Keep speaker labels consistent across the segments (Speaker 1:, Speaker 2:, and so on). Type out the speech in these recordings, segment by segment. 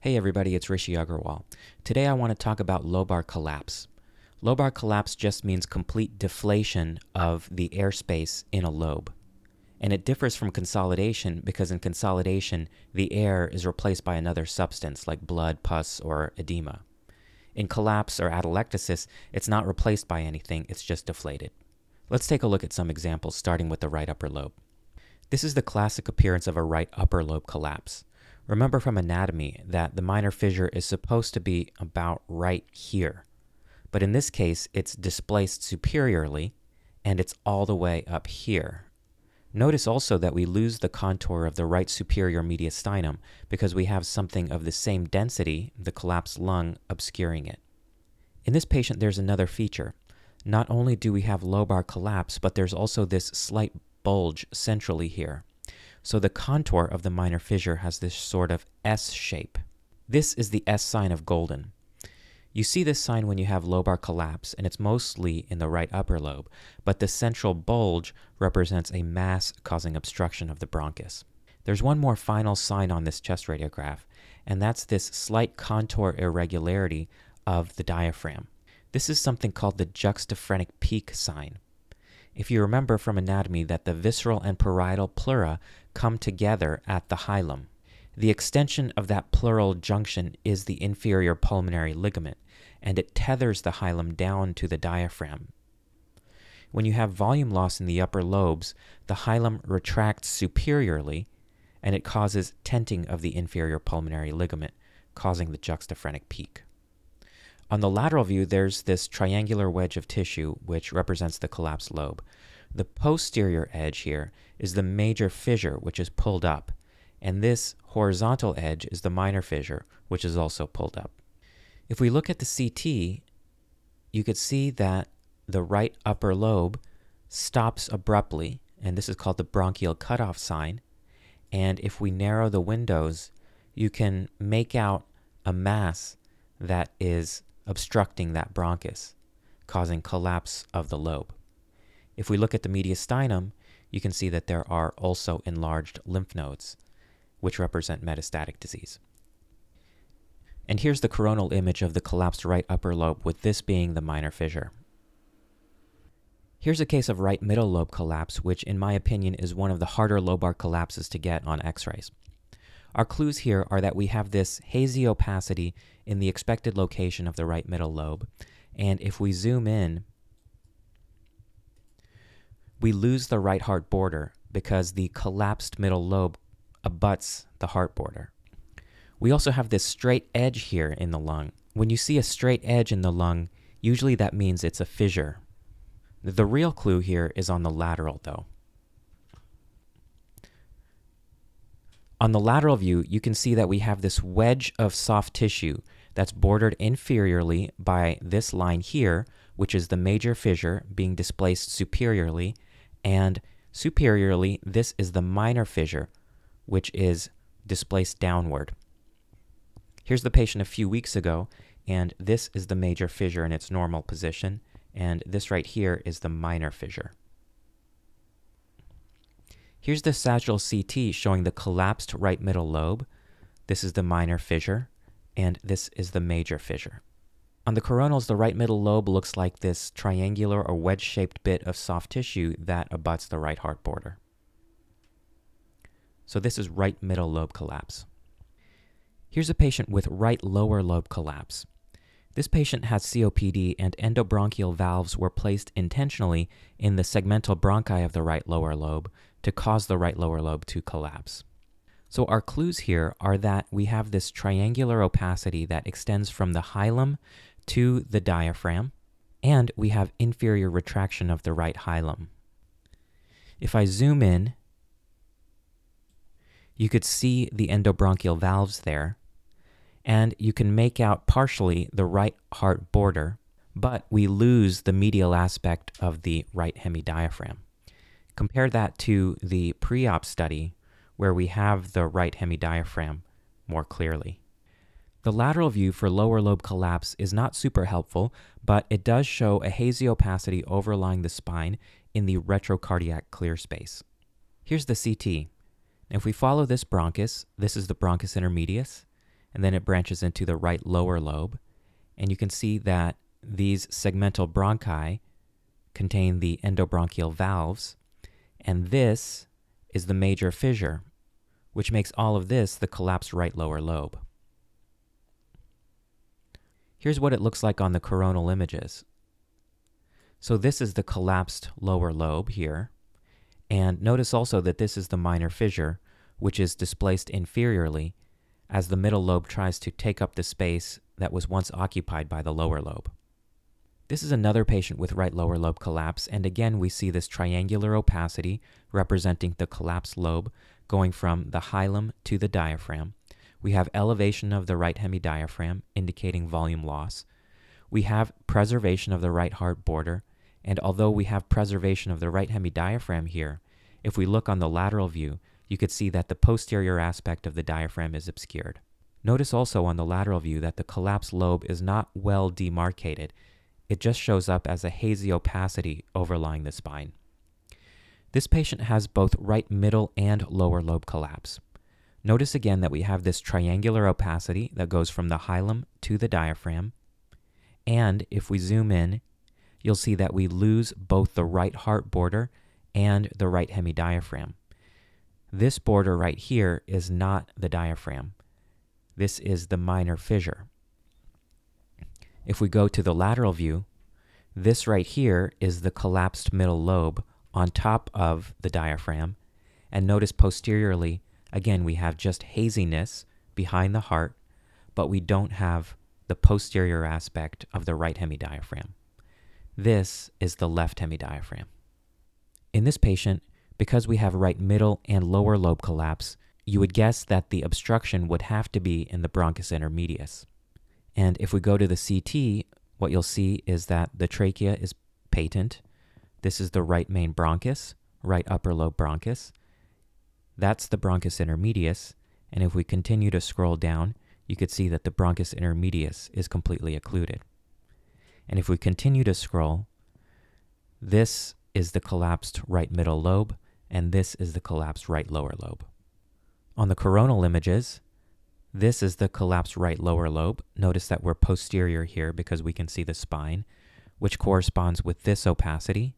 Speaker 1: Hey everybody, it's Rishi Agarwal. Today I want to talk about lobar collapse. Lobar collapse just means complete deflation of the airspace in a lobe. And it differs from consolidation because in consolidation, the air is replaced by another substance like blood, pus, or edema. In collapse or atelectasis, it's not replaced by anything, it's just deflated. Let's take a look at some examples, starting with the right upper lobe. This is the classic appearance of a right upper lobe collapse. Remember from anatomy that the minor fissure is supposed to be about right here. But in this case, it's displaced superiorly and it's all the way up here. Notice also that we lose the contour of the right superior mediastinum because we have something of the same density, the collapsed lung, obscuring it. In this patient, there's another feature. Not only do we have lobar collapse, but there's also this slight bulge centrally here. So the contour of the minor fissure has this sort of S shape. This is the S sign of Golden. You see this sign when you have lobar collapse, and it's mostly in the right upper lobe, but the central bulge represents a mass causing obstruction of the bronchus. There's one more final sign on this chest radiograph, and that's this slight contour irregularity of the diaphragm. This is something called the juxtaphrenic peak sign. If you remember from anatomy that the visceral and parietal pleura come together at the hilum, the extension of that pleural junction is the inferior pulmonary ligament, and it tethers the hilum down to the diaphragm. When you have volume loss in the upper lobes, the hilum retracts superiorly, and it causes tenting of the inferior pulmonary ligament, causing the juxtaphrenic peak. On the lateral view, there's this triangular wedge of tissue, which represents the collapsed lobe. The posterior edge here is the major fissure, which is pulled up, and this horizontal edge is the minor fissure, which is also pulled up. If we look at the CT, you could see that the right upper lobe stops abruptly, and this is called the bronchial cutoff sign. And if we narrow the windows, you can make out a mass that is obstructing that bronchus, causing collapse of the lobe. If we look at the mediastinum, you can see that there are also enlarged lymph nodes, which represent metastatic disease. And here's the coronal image of the collapsed right upper lobe, with this being the minor fissure. Here's a case of right middle lobe collapse, which in my opinion is one of the harder lobar collapses to get on x-rays. Our clues here are that we have this hazy opacity in the expected location of the right middle lobe. And if we zoom in, we lose the right heart border because the collapsed middle lobe abuts the heart border. We also have this straight edge here in the lung. When you see a straight edge in the lung, usually that means it's a fissure. The real clue here is on the lateral, though. On the lateral view, you can see that we have this wedge of soft tissue that's bordered inferiorly by this line here, which is the major fissure being displaced superiorly, and superiorly, this is the minor fissure, which is displaced downward. Here's the patient a few weeks ago, and this is the major fissure in its normal position, and this right here is the minor fissure. Here's the sagittal CT showing the collapsed right middle lobe. This is the minor fissure, and this is the major fissure. On the coronals, the right middle lobe looks like this triangular or wedge-shaped bit of soft tissue that abuts the right heart border. So this is right middle lobe collapse. Here's a patient with right lower lobe collapse. This patient has COPD and endobronchial valves were placed intentionally in the segmental bronchi of the right lower lobe to cause the right lower lobe to collapse. So our clues here are that we have this triangular opacity that extends from the hilum to the diaphragm, and we have inferior retraction of the right hilum. If I zoom in, you could see the endobronchial valves there, and you can make out partially the right heart border, but we lose the medial aspect of the right hemidiaphragm. Compare that to the pre-op study where we have the right hemidiaphragm more clearly. The lateral view for lower lobe collapse is not super helpful, but it does show a hazy opacity overlying the spine in the retrocardiac clear space. Here's the CT. If we follow this bronchus, this is the bronchus intermedius, and then it branches into the right lower lobe. And you can see that these segmental bronchi contain the endobronchial valves, and this is the major fissure, which makes all of this the collapsed right lower lobe. Here's what it looks like on the coronal images. So this is the collapsed lower lobe here. And notice also that this is the minor fissure, which is displaced inferiorly as the middle lobe tries to take up the space that was once occupied by the lower lobe. This is another patient with right lower lobe collapse, and again we see this triangular opacity representing the collapsed lobe going from the hilum to the diaphragm. We have elevation of the right hemidiaphragm indicating volume loss. We have preservation of the right heart border, and although we have preservation of the right hemidiaphragm here, if we look on the lateral view, you could see that the posterior aspect of the diaphragm is obscured. Notice also on the lateral view that the collapsed lobe is not well demarcated. It just shows up as a hazy opacity overlying the spine. This patient has both right middle and lower lobe collapse. Notice again that we have this triangular opacity that goes from the hilum to the diaphragm. And if we zoom in, you'll see that we lose both the right heart border and the right hemidiaphragm. This border right here is not the diaphragm. This is the minor fissure. If we go to the lateral view, this right here is the collapsed middle lobe on top of the diaphragm. And notice posteriorly, again, we have just haziness behind the heart, but we don't have the posterior aspect of the right hemidiaphragm. This is the left hemidiaphragm. In this patient, because we have right middle and lower lobe collapse, you would guess that the obstruction would have to be in the bronchus intermedius. And if we go to the CT, what you'll see is that the trachea is patent. This is the right main bronchus, right upper lobe bronchus. That's the bronchus intermedius. And if we continue to scroll down, you could see that the bronchus intermedius is completely occluded. And if we continue to scroll, this is the collapsed right middle lobe, and this is the collapsed right lower lobe. On the coronal images, this is the collapsed right lower lobe. Notice that we're posterior here because we can see the spine, which corresponds with this opacity.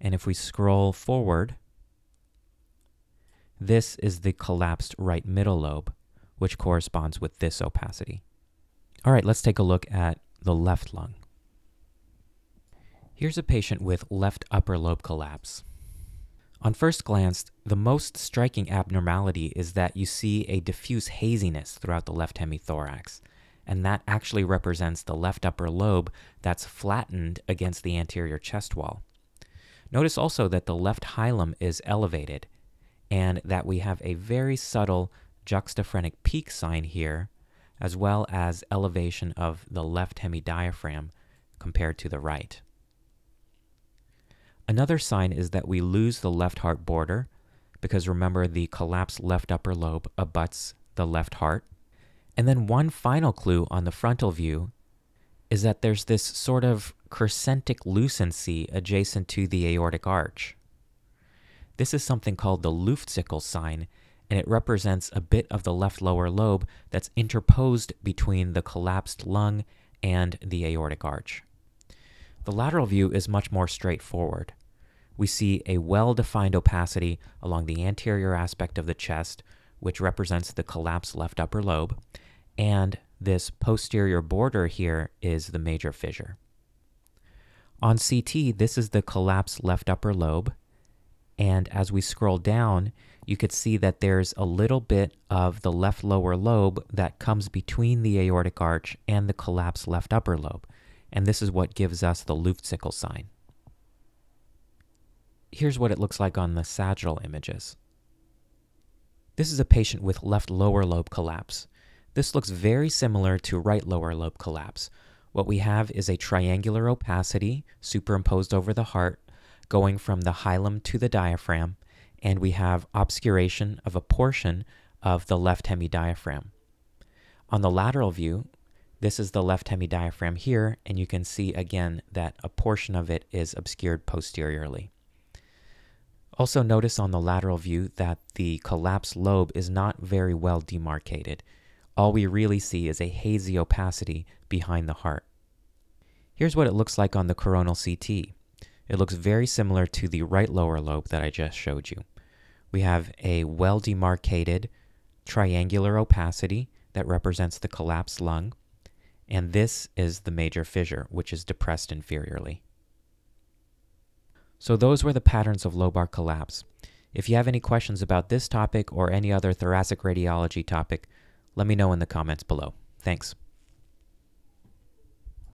Speaker 1: And if we scroll forward, this is the collapsed right middle lobe, which corresponds with this opacity. All right, let's take a look at the left lung. Here's a patient with left upper lobe collapse. On first glance, the most striking abnormality is that you see a diffuse haziness throughout the left hemithorax, and that actually represents the left upper lobe that's flattened against the anterior chest wall. Notice also that the left hilum is elevated, and that we have a very subtle juxtaphrenic peak sign here, as well as elevation of the left hemidiaphragm compared to the right. Another sign is that we lose the left heart border because remember the collapsed left upper lobe abuts the left heart. And then one final clue on the frontal view is that there's this sort of crescentic lucency adjacent to the aortic arch. This is something called the Luftsichel sign, and it represents a bit of the left lower lobe that's interposed between the collapsed lung and the aortic arch. The lateral view is much more straightforward. We see a well-defined opacity along the anterior aspect of the chest, which represents the collapsed left upper lobe, and this posterior border here is the major fissure. On CT, this is the collapsed left upper lobe, and as we scroll down, you could see that there's a little bit of the left lower lobe that comes between the aortic arch and the collapsed left upper lobe and this is what gives us the Luftsichel sign. Here's what it looks like on the sagittal images. This is a patient with left lower lobe collapse. This looks very similar to right lower lobe collapse. What we have is a triangular opacity superimposed over the heart, going from the hilum to the diaphragm, and we have obscuration of a portion of the left hemidiaphragm. On the lateral view, this is the left hemidiaphragm here, and you can see again that a portion of it is obscured posteriorly. Also notice on the lateral view that the collapsed lobe is not very well demarcated. all we really see is a hazy opacity behind the heart. Here's what it looks like on the coronal CT. It looks very similar to the right lower lobe that I just showed you. We have a well demarcated triangular opacity that represents the collapsed lung, and this is the major fissure, which is depressed inferiorly. So those were the patterns of lobar collapse. If you have any questions about this topic or any other thoracic radiology topic, let me know in the comments below. Thanks.